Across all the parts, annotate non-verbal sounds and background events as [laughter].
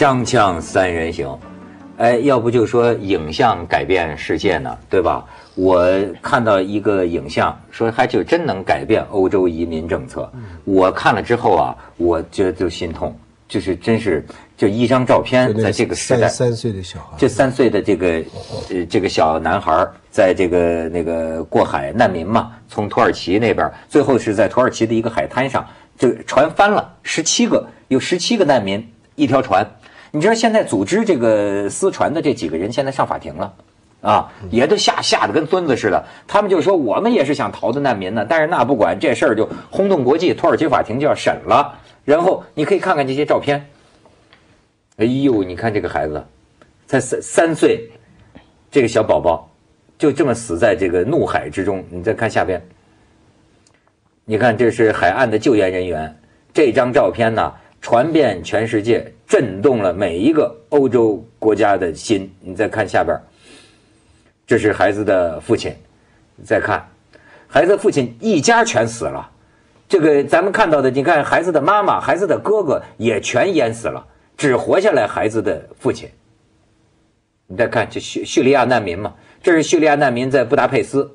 锵锵三人行，哎，要不就说影像改变世界呢，对吧？我看到一个影像，说还就真能改变欧洲移民政策。我看了之后啊，我觉得就心痛，就是真是就一张照片，在这个时代，三岁的小孩，这三岁的这个呃这个小男孩，在这个那个过海难民嘛，从土耳其那边，最后是在土耳其的一个海滩上，这个船翻了，十七个有十七个难民一条船。你知道现在组织这个私船的这几个人现在上法庭了，啊，也都吓吓得跟孙子似的。他们就说我们也是想逃的难民呢，但是那不管这事儿就轰动国际，土耳其法庭就要审了。然后你可以看看这些照片，哎呦，你看这个孩子，才三三岁，这个小宝宝就这么死在这个怒海之中。你再看下边，你看这是海岸的救援人员，这张照片呢传遍全世界。震动了每一个欧洲国家的心。你再看下边，这是孩子的父亲。再看，孩子父亲一家全死了。这个咱们看到的，你看孩子的妈妈、孩子的哥哥也全淹死了，只活下来孩子的父亲。你再看，这叙叙利亚难民嘛，这是叙利亚难民在布达佩斯。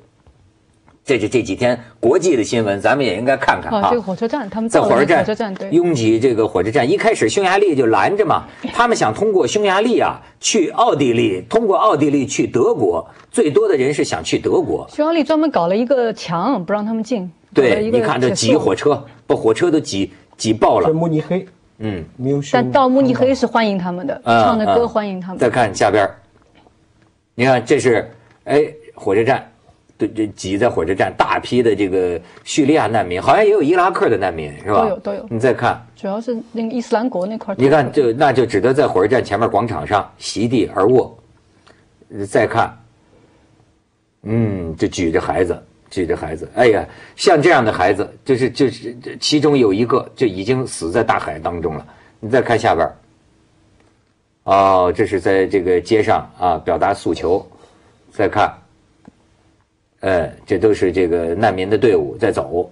这是这几天国际的新闻，咱们也应该看看啊。这个火车站，他们在火车站，火车站对，拥挤这个火车站。一开始匈牙利就拦着嘛，[laughs] 他们想通过匈牙利啊去奥地利，通过奥地利去德国，最多的人是想去德国。匈牙利专门搞了一个墙，不让他们进。对，你看这挤火车，把火车都挤挤爆了。慕尼黑，嗯，没有。但到慕尼黑是欢迎他们的，唱着歌欢迎他们。再看下边，你看这是哎火车站。对，这挤在火车站，大批的这个叙利亚难民，好像也有伊拉克的难民，是吧？都有，都有。你再看，主要是那个伊斯兰国那块。你看，就那就只得在火车站前面广场上席地而卧。再看，嗯，就举着孩子，举着孩子，哎呀，像这样的孩子，就是就是其中有一个就已经死在大海当中了。你再看下边，哦，这是在这个街上啊表达诉求。再看。哎，这都是这个难民的队伍在走，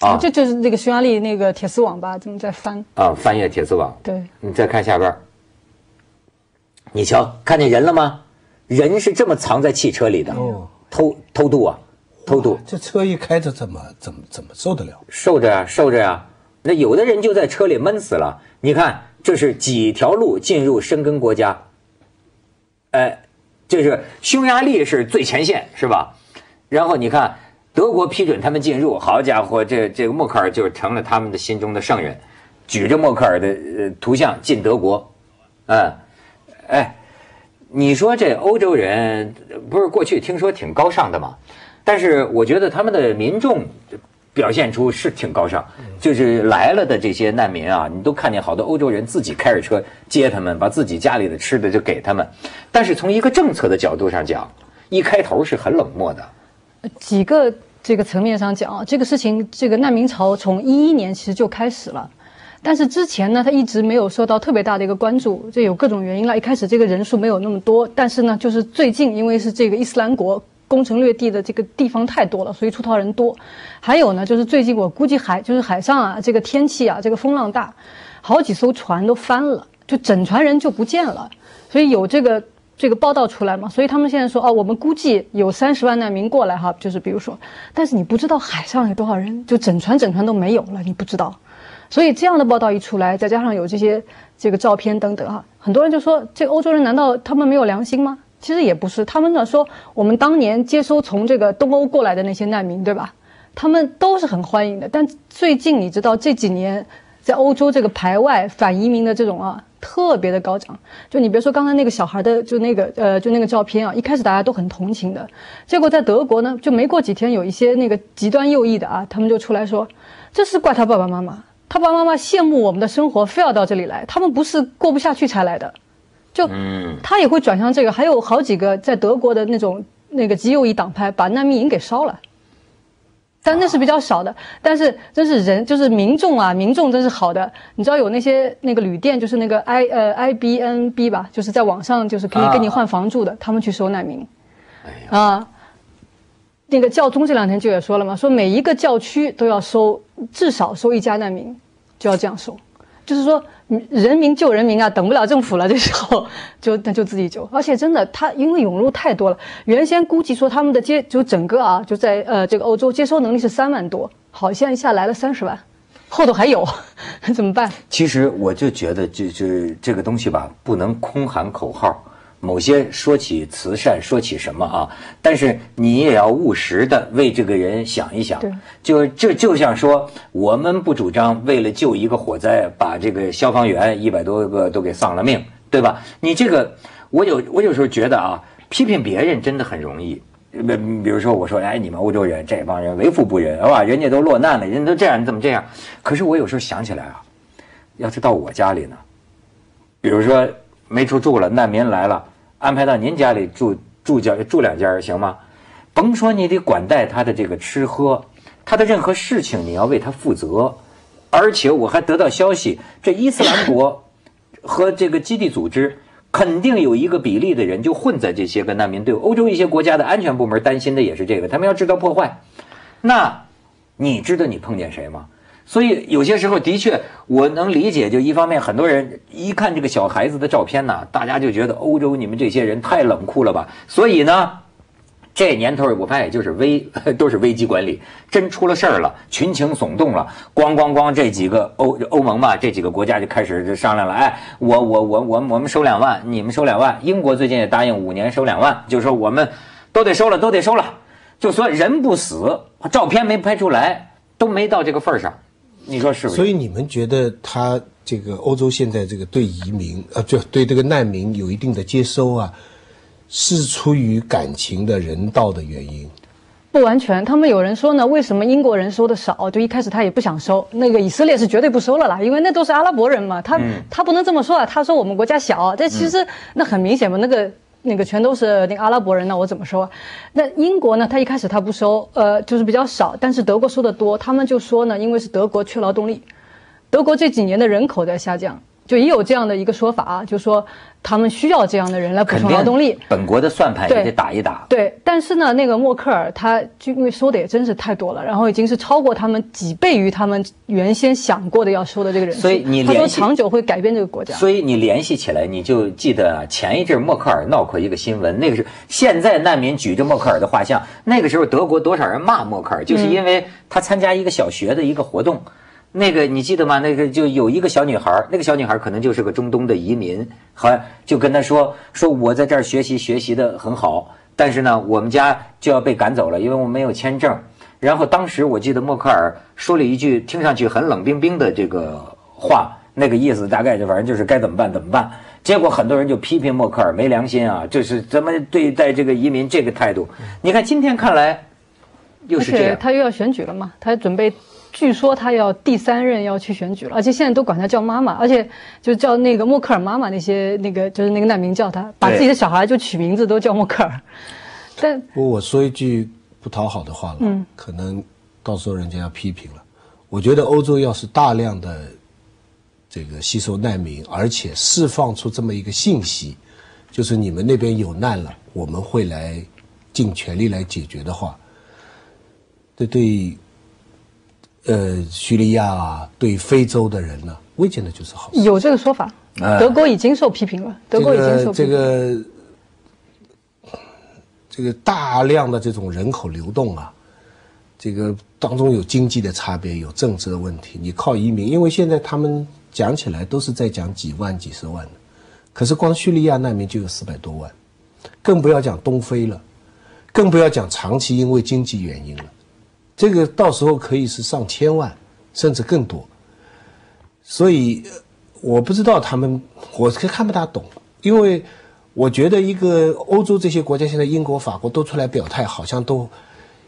啊，这就是那个匈牙利那个铁丝网吧，正在翻啊，翻越铁丝网。对，你再看下边，你瞧，看见人了吗？人是这么藏在汽车里的，偷偷渡啊，偷渡。这车一开着，怎么怎么怎么受得了？受着啊，受着啊。那有的人就在车里闷死了。你看，这是几条路进入申根国家，哎。就是匈牙利是最前线，是吧？然后你看，德国批准他们进入，好家伙，这这个默克尔就成了他们的心中的圣人，举着默克尔的呃图像进德国，嗯，哎，你说这欧洲人不是过去听说挺高尚的吗？但是我觉得他们的民众。表现出是挺高尚，就是来了的这些难民啊，你都看见好多欧洲人自己开着车接他们，把自己家里的吃的就给他们。但是从一个政策的角度上讲，一开头是很冷漠的。几个这个层面上讲，这个事情，这个难民潮从一一年其实就开始了，但是之前呢，他一直没有受到特别大的一个关注，这有各种原因了。一开始这个人数没有那么多，但是呢，就是最近因为是这个伊斯兰国。攻城略地的这个地方太多了，所以出逃人多。还有呢，就是最近我估计海就是海上啊，这个天气啊，这个风浪大，好几艘船都翻了，就整船人就不见了。所以有这个这个报道出来嘛？所以他们现在说哦，我们估计有三十万难民过来哈，就是比如说，但是你不知道海上有多少人，就整船整船都没有了，你不知道。所以这样的报道一出来，再加上有这些这个照片等等哈，很多人就说这欧洲人难道他们没有良心吗？其实也不是，他们呢说我们当年接收从这个东欧过来的那些难民，对吧？他们都是很欢迎的。但最近你知道这几年在欧洲这个排外反移民的这种啊，特别的高涨。就你别说刚才那个小孩的，就那个呃，就那个照片啊，一开始大家都很同情的，结果在德国呢，就没过几天，有一些那个极端右翼的啊，他们就出来说，这是怪他爸爸妈妈，他爸爸妈妈羡慕我们的生活，非要到这里来，他们不是过不下去才来的。就，他也会转向这个，还有好几个在德国的那种那个极右翼党派把难民营给烧了，但那是比较少的。但是真是人，就是民众啊，民众真是好的。你知道有那些那个旅店，就是那个 I 呃 I B N B 吧，就是在网上就是可以跟你换房住的，他们去收难民。啊，那个教宗这两天就也说了嘛，说每一个教区都要收至少收一家难民，就要这样收。就是说人民救人民啊，等不了政府了，这时候 [laughs] 就那就自己救。而且真的，他因为涌入太多了，原先估计说他们的接就整个啊，就在呃这个欧洲接收能力是三万多，好，现在一下来了三十万，后头还有，[laughs] 怎么办？其实我就觉得，就就这个东西吧，不能空喊口号。某些说起慈善，说起什么啊？但是你也要务实的为这个人想一想。对，就这就像说，我们不主张为了救一个火灾，把这个消防员一百多个都给丧了命，对吧？你这个，我有我有时候觉得啊，批评别人真的很容易。比比如说，我说，哎，你们欧洲人这帮人为富不仁，是吧？人家都落难了，人家都这样，你怎么这样？可是我有时候想起来啊，要是到我家里呢，比如说没处住了，难民来了。安排到您家里住住家住两家行吗？甭说你得管带他的这个吃喝，他的任何事情你要为他负责。而且我还得到消息，这伊斯兰国和这个基地组织肯定有一个比例的人就混在这些个难民队伍。欧洲一些国家的安全部门担心的也是这个，他们要制造破坏。那你知道你碰见谁吗？所以有些时候的确，我能理解。就一方面，很多人一看这个小孩子的照片呢，大家就觉得欧洲你们这些人太冷酷了吧。所以呢，这年头我发现也就是危 [laughs] 都是危机管理，真出了事儿了，群情耸动了，咣咣咣，这几个欧欧盟嘛，这几个国家就开始就商量了。哎，我我我我我们收两万，你们收两万。英国最近也答应五年收两万，就说我们都得收了，都得收了。就说人不死，照片没拍出来，都没到这个份儿上。你说是不是？所以你们觉得他这个欧洲现在这个对移民啊，就对这个难民有一定的接收啊，是出于感情的人道的原因？不完全，他们有人说呢，为什么英国人收的少？就一开始他也不想收，那个以色列是绝对不收了啦，因为那都是阿拉伯人嘛，他他不能这么说啊，他说我们国家小，这其实那很明显嘛，那个。那个全都是那个阿拉伯人，那我怎么收？那英国呢？他一开始他不收，呃，就是比较少，但是德国收的多。他们就说呢，因为是德国缺劳动力，德国这几年的人口在下降。就也有这样的一个说法啊，就说他们需要这样的人来补充劳动力。本国的算盘也得打一打。对，但是呢，那个默克尔他就因为收的也真是太多了，然后已经是超过他们几倍于他们原先想过的要收的这个人数。所以你他说长久会改变这个国家。所以你联系起来，你就记得啊，前一阵默克尔闹过一个新闻，那个是现在难民举着默克尔的画像，那个时候德国多少人骂默克尔，就是因为他参加一个小学的一个活动。那个你记得吗？那个就有一个小女孩，那个小女孩可能就是个中东的移民，好像就跟他说说，我在这儿学习学习的很好，但是呢，我们家就要被赶走了，因为我没有签证。然后当时我记得默克尔说了一句听上去很冷冰冰的这个话，那个意思大概就反正就是该怎么办怎么办。结果很多人就批评默克尔没良心啊，就是怎么对待这个移民这个态度。你看今天看来又是这样，他又要选举了嘛，他准备。据说他要第三任要去选举了，而且现在都管他叫妈妈，而且就叫那个默克尔妈妈。那些那个就是那个难民叫他，把自己的小孩就取名字都叫默克尔。但不，我说一句不讨好的话了，嗯，可能到时候人家要批评了。我觉得欧洲要是大量的这个吸收难民，而且释放出这么一个信息，就是你们那边有难了，我们会来尽全力来解决的话，这对。呃，叙利亚啊，对非洲的人呢，未见得就是好。有这个说法，德国已经受批评了。德国已经受这个这个大量的这种人口流动啊，这个当中有经济的差别，有政治的问题。你靠移民，因为现在他们讲起来都是在讲几万、几十万的，可是光叙利亚难民就有四百多万，更不要讲东非了，更不要讲长期因为经济原因了。这个到时候可以是上千万，甚至更多。所以我不知道他们，我是看不大懂，因为我觉得一个欧洲这些国家，现在英国、法国都出来表态，好像都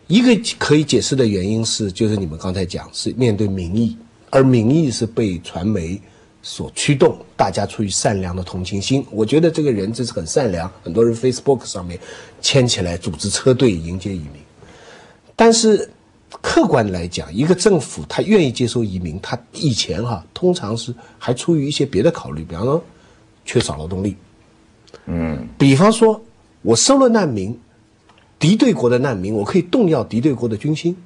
一个可以解释的原因是，就是你们刚才讲是面对民意，而民意是被传媒所驱动，大家出于善良的同情心。我觉得这个人真是很善良，很多人 Facebook 上面牵起来组织车队迎接移民，但是。客观来讲，一个政府他愿意接收移民，他以前哈通常是还出于一些别的考虑，比方说缺少劳动力，嗯，比方说我收了难民，敌对国的难民，我可以动摇敌对国的军心。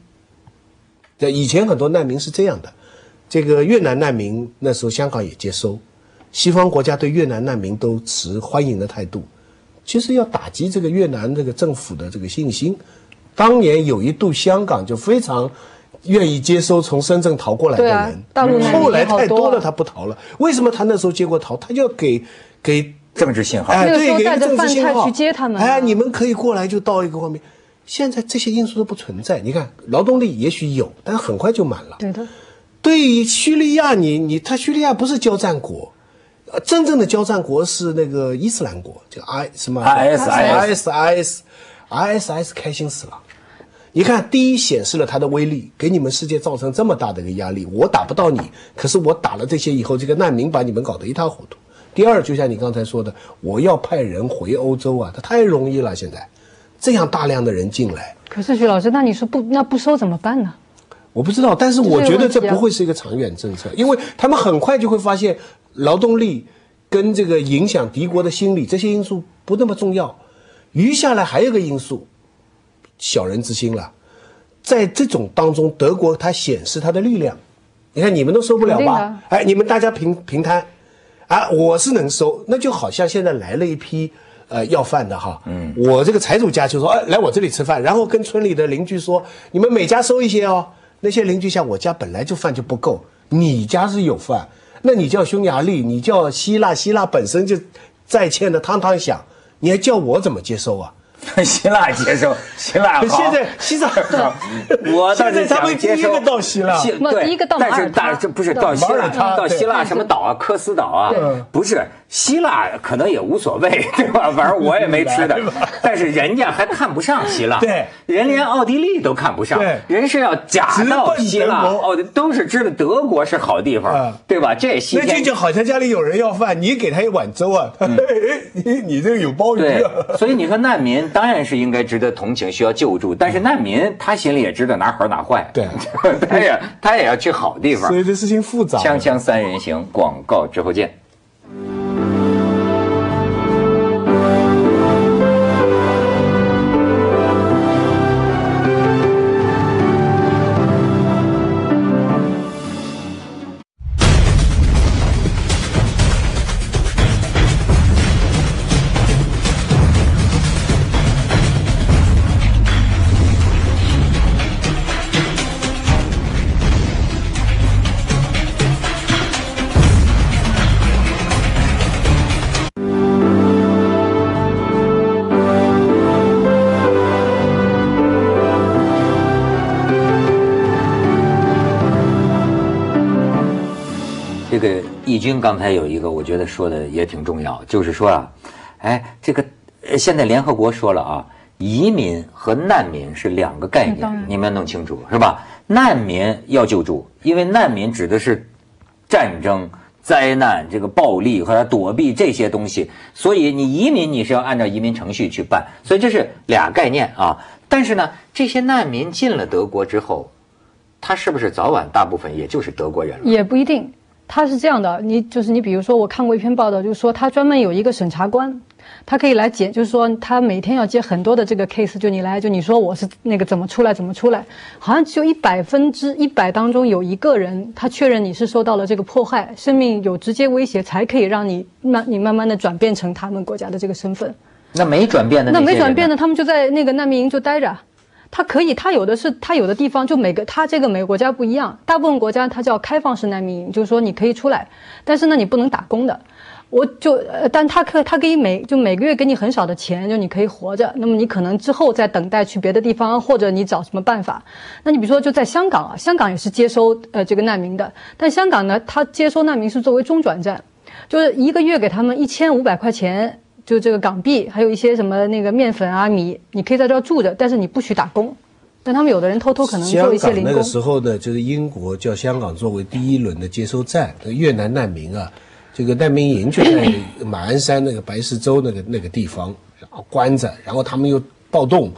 在以前很多难民是这样的，这个越南难民那时候香港也接收，西方国家对越南难民都持欢迎的态度，其实要打击这个越南这个政府的这个信心。当年有一度香港就非常愿意接收从深圳逃过来的人，大陆后来太多了，他不逃了。为什么他那时候结果逃？他就要给给政治信号。哎，对，给政治信号去接他们啊哎，你们可以过来就到一个方面。现在这些因素都不存在。你看，劳动力也许有，但很快就满了。对的，对于叙利亚，你你他叙利亚不是交战国，呃，真正的交战国是那个伊斯兰国，就 I 什么 ISIS ISIS ISIS 开心死了。你看，第一显示了它的威力，给你们世界造成这么大的一个压力。我打不到你，可是我打了这些以后，这个难民把你们搞得一塌糊涂。第二，就像你刚才说的，我要派人回欧洲啊，它太容易了。现在这样大量的人进来，可是徐老师，那你说不那不收怎么办呢？我不知道，但是我觉得这不会是一个长远政策，因为他们很快就会发现劳动力跟这个影响敌国的心理这些因素不那么重要，余下来还有一个因素，小人之心了。在这种当中，德国它显示它的力量，你看你们都收不了吧？哎，你们大家平平摊，啊，我是能收，那就好像现在来了一批呃要饭的哈，嗯，我这个财主家就说，哎，来我这里吃饭，然后跟村里的邻居说，你们每家收一些哦。那些邻居像我家本来就饭就不够，你家是有饭，那你叫匈牙利，你叫希腊，希腊本身就债欠的汤汤响，你还叫我怎么接收啊？[laughs] 希腊接受，希腊好。现在希腊 [laughs] [laughs] 我倒是现在他想接受们第一个到希腊，对第一个到马但是但这不是到到希腊到希腊什么岛啊，科斯岛啊，不是希腊可能也无所谓，对吧？反正我也没吃的，但是人家还看不上希腊，对人连奥地利都看不上对，人是要假直到希腊，哦，都是知道德国是好地方嗯，对吧？这西天那这就好像家里有人要饭，你给他一碗粥啊，哎你你这个有鲍鱼所以你说难民当然是应该值得同情，需要救助，但是难民他心里也知道哪好哪坏，对，[laughs] 他也他也要去好地方所。以这事情复杂。锵锵三人行，广告之后见。军刚才有一个，我觉得说的也挺重要，就是说啊，哎，这个呃现在联合国说了啊，移民和难民是两个概念你们要弄清楚是吧？难民要救助，因为难民指的是战争、灾难、这个暴力和躲避这些东西，所以你移民你是要按照移民程序去办，所以这是俩概念啊。但是呢，这些难民进了德国之后，他是不是早晚大部分也就是德国人了？也不一定。他是这样的，你就是你，比如说我看过一篇报道，就是说他专门有一个审查官，他可以来检，就是说他每天要接很多的这个 case，就你来，就你说我是那个怎么出来怎么出来，好像只有一百分之一百当中有一个人，他确认你是受到了这个迫害，生命有直接威胁，才可以让你慢你慢慢的转变成他们国家的这个身份。那没转变的那没转变的，他们就在那个难民营就待着。他可以，他有的是，他有的地方就每个他这个每个国家不一样，大部分国家它叫开放式难民营，就是说你可以出来，但是呢你不能打工的。我就呃，但他可他可以每就每个月给你很少的钱，就你可以活着。那么你可能之后再等待去别的地方，或者你找什么办法。那你比如说就在香港啊，香港也是接收呃这个难民的，但香港呢，它接收难民是作为中转站，就是一个月给他们一千五百块钱。就这个港币，还有一些什么那个面粉啊米，你可以在这儿住着，但是你不许打工。但他们有的人偷偷可能做一些零工港那个。时候呢，就是英国叫香港作为第一轮的接收站，越南难民啊，这个难民营就在马鞍山那个白石洲那个那个地方，然后关着，然后他们又暴动，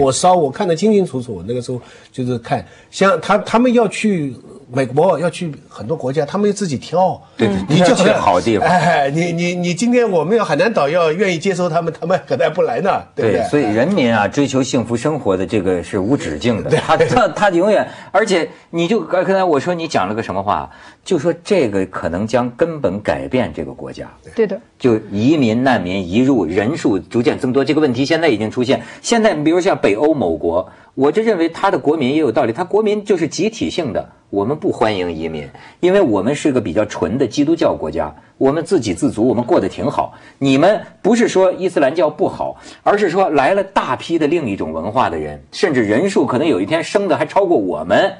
火烧，我看得清清楚楚。我那个时候就是看，像他他们要去美国要去很多国家，他们要自己挑，对你就要去好地方。哎，你你你今天我们要海南岛要愿意接收他们，他们可能不来呢，对不对？所以人民啊，追求幸福生活的这个是无止境的，他他他永远，而且你就刚才我说你讲了个什么话，就说这个可能将根本改变这个国家。对的，就移民难民移入人数逐渐增多，这个问题现在已经出现。现在比如像北欧某国，我就认为他的国民也有道理，他国民就是集体性的，我们不欢迎移民，因为我们是个比较纯的基督教国家，我们自给自足，我们过得挺好。你们不是说伊斯兰教不好，而是说来了大批的另一种文化的人，甚至人数可能有一天升的还超过我们，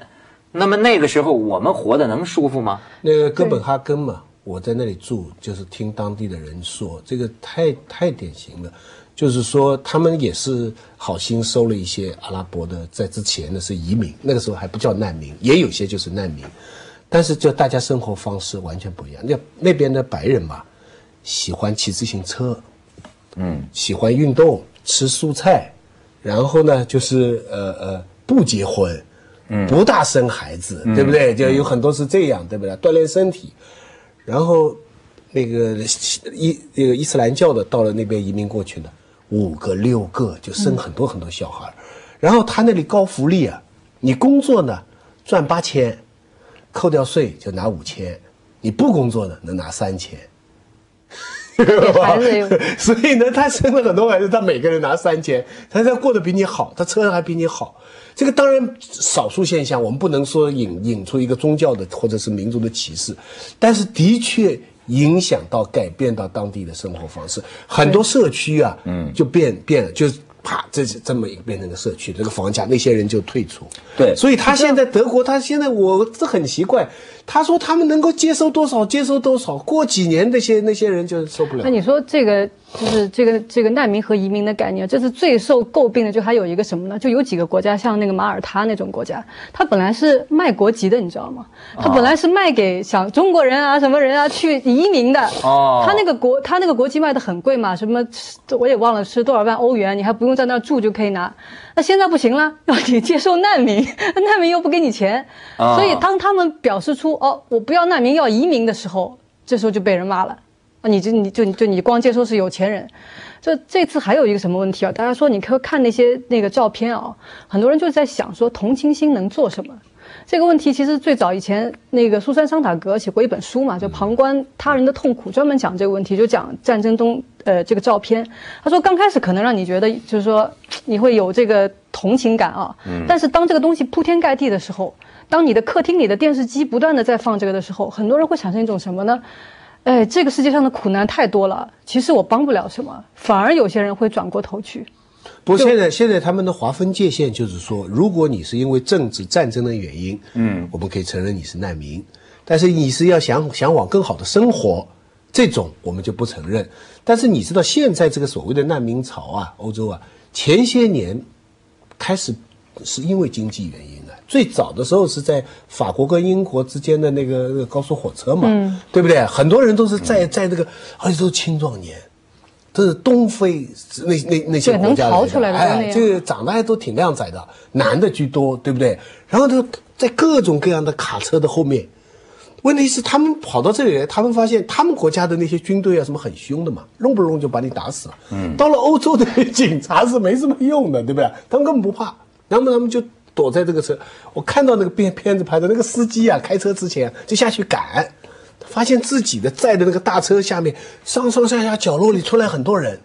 那么那个时候我们活得能舒服吗？那个哥本哈根嘛，我在那里住，就是听当地的人说，这个太太典型了。就是说，他们也是好心收了一些阿拉伯的，在之前呢是移民，那个时候还不叫难民，也有些就是难民，但是就大家生活方式完全不一样。那那边的白人嘛，喜欢骑自行车，嗯，喜欢运动，吃蔬菜，然后呢就是呃呃不结婚，嗯，不大生孩子，对不对？就有很多是这样，对不对？锻炼身体，然后那个伊那个伊斯兰教的到了那边移民过去呢。五个六个就生很多很多小孩，然后他那里高福利啊，你工作呢赚八千，扣掉税就拿五千，你不工作呢能拿三千。孩子 [laughs] 所以呢，他生了很多孩子，他每个人拿三千，他他过得比你好，他车还比你好。这个当然少数现象，我们不能说引引出一个宗教的或者是民族的歧视，但是的确。影响到改变到当地的生活方式，很多社区啊，嗯，就变变了，就啪，这是这么一个变成个社区，这个房价那些人就退出，对，所以他现在德国，他现在我这很奇怪，他说他们能够接收多少接收多少，过几年那些那些人就受不了。那你说这个？就是这个这个难民和移民的概念，这是最受诟病的。就还有一个什么呢？就有几个国家，像那个马耳他那种国家，它本来是卖国籍的，你知道吗？它本来是卖给想中国人啊什么人啊去移民的。哦。他那个国他那个国籍卖的很贵嘛，什么我也忘了是多少万欧元，你还不用在那儿住就可以拿。那现在不行了，要 [laughs] 你接受难民，难民又不给你钱，所以当他们表示出哦我不要难民要移民的时候，这时候就被人骂了。啊，你就你就就你光接受是有钱人，就这次还有一个什么问题啊？大家说你可看那些那个照片啊，很多人就在想说同情心能做什么？这个问题其实最早以前那个苏珊桑塔格写过一本书嘛，就旁观他人的痛苦，专门讲这个问题，就讲战争中呃这个照片。他说刚开始可能让你觉得就是说 [tsk] 你会有这个同情感啊，嗯但是当这个东西铺天盖地的时候，当你的客厅里的电视机不断的在放这个的时候，很多人会产生一种什么呢？哎，这个世界上的苦难太多了，其实我帮不了什么，反而有些人会转过头去。不过现在现在他们的划分界限就是说，如果你是因为政治战争的原因，嗯，我们可以承认你是难民，但是你是要想想往更好的生活，这种我们就不承认。但是你知道现在这个所谓的难民潮啊，欧洲啊，前些年开始是因为经济原因的。最早的时候是在法国跟英国之间的那个那个高速火车嘛，对不对？很多人都是在在那个，而且都是青壮年，都是东非那那那些国家来的，哎，这个长得还都挺靓仔的，男的居多，对不对？然后就在各种各样的卡车的后面，问题是他们跑到这里来，他们发现他们国家的那些军队啊什么很凶的嘛，弄不弄就把你打死了。嗯，到了欧洲的警察是没什么用的，对不对？他们根本不怕，然后他们就。躲在这个车，我看到那个片片子拍的那个司机啊，开车之前就下去赶，发现自己的在的那个大车下面上上下下角落里出来很多人，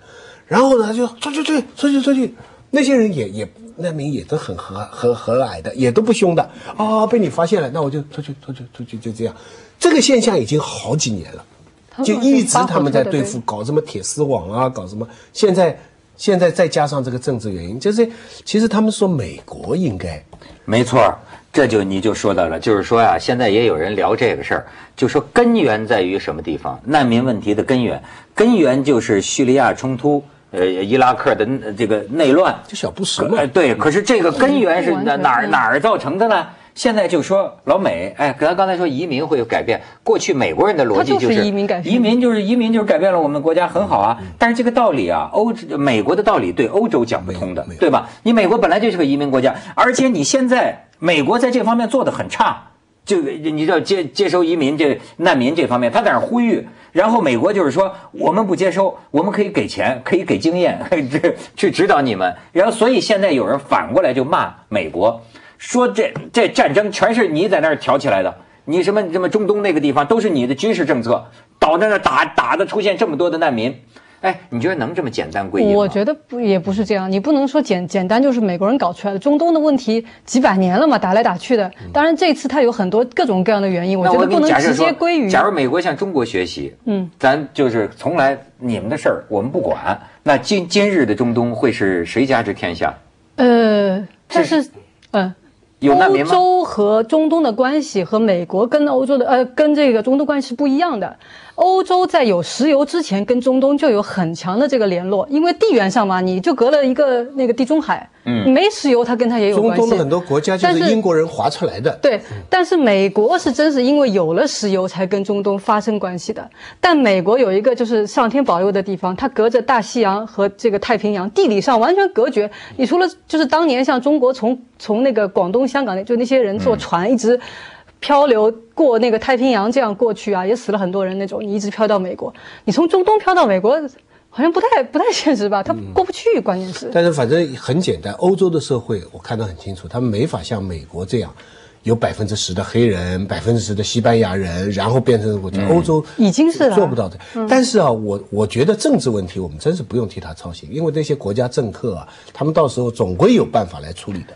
然后呢他就出去出去出去出去，那些人也也难民也都很和和和蔼的，也都不凶的啊，被你发现了，那我就出去出去出去就这样，这个现象已经好几年了，就一直他们在对付搞什么铁丝网啊，搞什么，现在。现在再加上这个政治原因，就是其实他们说美国应该，没错，这就你就说到了，就是说呀，现在也有人聊这个事儿，就说根源在于什么地方？难民问题的根源，根源就是叙利亚冲突，呃，伊拉克的这个内乱，就小布什嘛。对，可是这个根源是哪哪儿哪儿造成的呢？现在就说老美，哎，咱刚才说移民会有改变。过去美国人的逻辑就是移民改移民就是移民就是改变了我们国家很好啊。但是这个道理啊，欧美国的道理对欧洲讲不通的，对吧？你美国本来就是个移民国家，而且你现在美国在这方面做的很差，这个你知道接接收移民这难民这方面，他在那儿呼吁，然后美国就是说我们不接收，我们可以给钱，可以给经验，这去指导你们。然后所以现在有人反过来就骂美国，说这这战争全是你在那儿挑起来的，你什么什么中东那个地方都是你的军事政策，导致那打打的出现这么多的难民。哎，你觉得能这么简单归因吗？我觉得不也不是这样，你不能说简简单就是美国人搞出来的。中东的问题几百年了嘛，打来打去的。当然这次它有很多各种各样的原因，我觉得不能直接归于。假如美国向中国学习，嗯，咱就是从来你们的事儿我们不管，那今今日的中东会是谁家之天下？呃，但是，嗯。欧有难民吗？洲和中东的关系和美国跟欧洲的呃跟这个中东关系是不一样的。欧洲在有石油之前跟中东就有很强的这个联络，因为地缘上嘛，你就隔了一个那个地中海，嗯，没石油它跟它也有关系。中东的很多国家就是是英国人划出来的。对，但是美国是真是因为有了石油才跟中东发生关系的。但美国有一个就是上天保佑的地方，它隔着大西洋和这个太平洋，地理上完全隔绝。你除了就是当年像中国从从那个广东、香港就那些人坐船一直。漂流过那个太平洋，这样过去啊，也死了很多人那种。你一直漂到美国，你从中东漂到美国，好像不太不太现实吧？他过不去，关键是。但是反正很简单，欧洲的社会我看得很清楚，他们没法像美国这样，有百分之十的黑人，百分之十的西班牙人，然后变成。欧洲已经是做不到的。但是啊，我我觉得政治问题我们真是不用替他操心，因为那些国家政客啊，他们到时候总归有办法来处理的。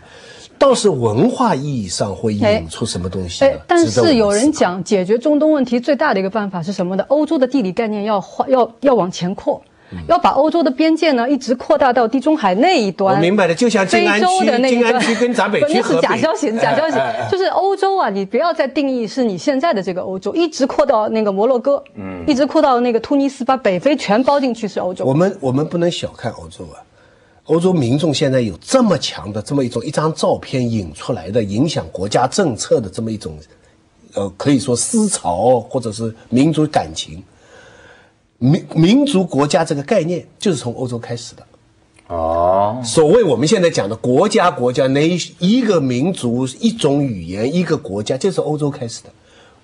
倒是文化意义上会引出什么东西呢？哎，但是有人讲，解决中东问题最大的一个办法是什么呢？欧洲的地理概念要画，要要往前扩。嗯要把欧洲的边界呢一直扩大到地中海那一端，我明白的就像静安区非洲的那一端静安区跟闸北区 [laughs] 不那是假消息，假消息哎哎哎，就是欧洲啊，你不要再定义是你现在的这个欧洲，一直扩到那个摩洛哥，嗯，一直扩到那个突尼斯，把北非全包进去是欧洲。我们我们不能小看欧洲啊，欧洲民众现在有这么强的这么一种一张照片引出来的影响国家政策的这么一种，呃，可以说思潮或者是民族感情，民民族国家这个概念就是从欧洲开始的。哦，所谓我们现在讲的国家，国家那一一个民族、一种语言、一个国家，就是欧洲开始的。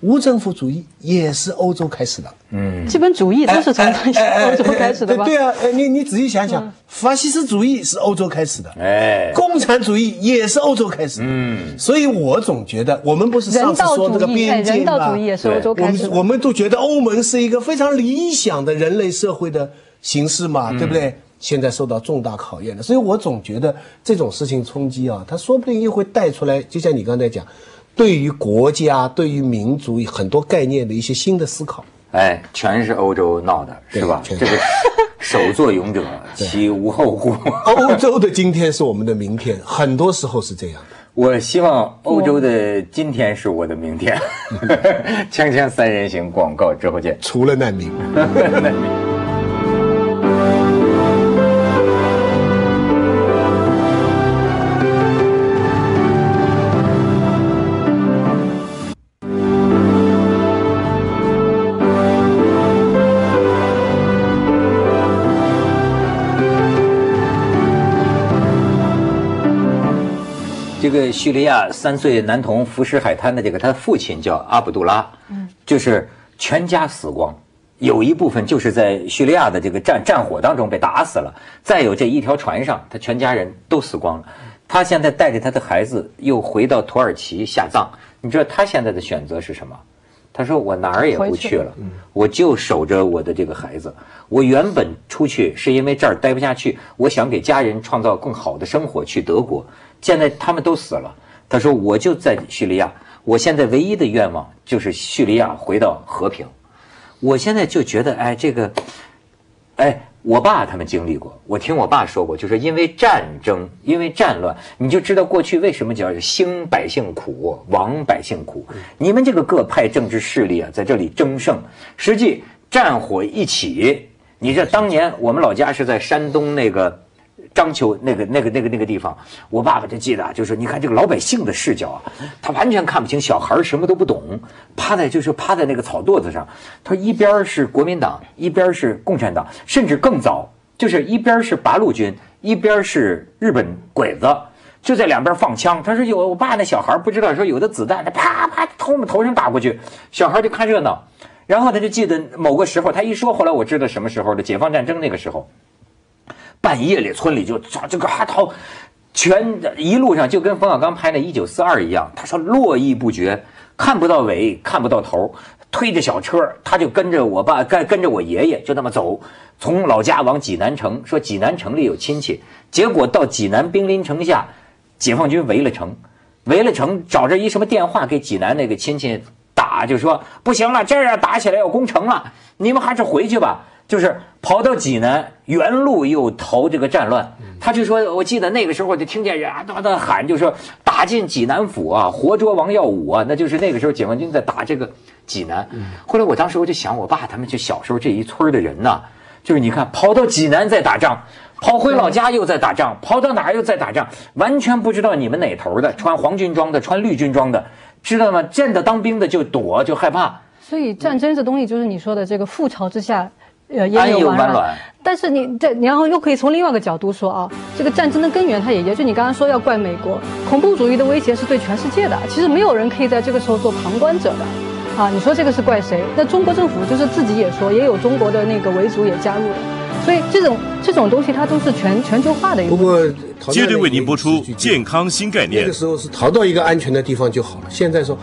无政府主义也是欧洲开始的。嗯，资本主义都是从欧洲开始的吧？嗯对啊，呃你你仔细想想，法西斯主义是欧洲开始的，哎，共产主义也是欧洲开始的。嗯，所以我总觉得，我们不是上次说这个边界人道主义也是欧洲开始的。们我们都觉得欧盟是一个非常理想的人类社会的形式嘛，嗯对不对？现在受到重大考验了，所以我总觉得这种事情冲击啊，它说不定又会带出来，就像你刚才讲，对于国家、对于民族很多概念的一些新的思考。哎，全是欧洲闹的，是吧？全这个首作俑者，[laughs] 其无后乎？欧洲的今天是我们的明天，很多时候是这样的。我希望欧洲的今天是我的明天。[laughs] 锵锵三人行，广告之后见。除了难民，[laughs] 这个叙利亚三岁男童浮尸海滩的这个，他的父亲叫阿卜杜拉，嗯就是全家死光，有一部分就是在叙利亚的这个战战火当中被打死了，再有这一条船上，他全家人都死光了。他现在带着他的孩子又回到土耳其下葬，你知道他现在的选择是什么？他说：“我哪儿也不去了，我就守着我的这个孩子。我原本出去是因为这儿待不下去，我想给家人创造更好的生活，去德国。现在他们都死了，他说我就在叙利亚，我现在唯一的愿望就是叙利亚回到和平。我现在就觉得，哎，这个，哎，我爸他们经历过，我听我爸说过，就是因为战争，因为战乱，你就知道过去为什么叫兴百姓苦，亡百姓苦。你们这个各派政治势力啊，在这里争胜，实际战火一起，你这当年我们老家是在山东那个。章丘那个、那个、那个、那个地方，我爸爸就记得啊，就是你看这个老百姓的视角啊，他完全看不清，小孩什么都不懂，趴在就是趴在那个草垛子上，他一边是国民党，一边是共产党，甚至更早，就是一边是八路军，一边是日本鬼子，就在两边放枪。他说有我爸那小孩不知道说有的子弹他啪啪从我们头上打过去，小孩就看热闹。然后他就记得某个时候，他一说，后来我知道什么时候的解放战争那个时候，半夜里村里就这个哈逃，全一路上就跟冯小刚拍的《一九四二》一样，他说络绎不绝，看不到尾，看不到头，推着小车，他就跟着我爸，跟跟着我爷爷就那么走，从老家往济南城，说济南城里有亲戚，结果到济南兵临城下，解放军围了城，围了城，找着一什么电话给济南那个亲戚。打就说不行了，这儿要打起来要攻城了，你们还是回去吧。就是跑到济南，原路又逃这个战乱。他就说，我记得那个时候就听见人啊都在喊，就说打进济南府啊，活捉王耀武啊，那就是那个时候解放军在打这个济南。后来我当时我就想，我爸他们就小时候这一村的人呐，就是你看跑到济南在打仗，跑回老家又在打仗，跑到哪儿又在打仗，完全不知道你们哪头的，穿黄军装的，穿绿军装的。知道吗？见到当兵的就躲，就害怕。所以战争这东西就是你说的这个覆巢之下，呃，也有完卵。但是你这，然后又可以从另外一个角度说啊，这个战争的根源它也也就你刚刚说要怪美国，恐怖主义的威胁是对全世界的。其实没有人可以在这个时候做旁观者的，啊，你说这个是怪谁？那中国政府就是自己也说，也有中国的那个维族也加入了。所以这种这种东西它都是全全球化的一个。不过，接着为您播出健康新概念。那个时候是逃到一个安全的地方就好了。现在说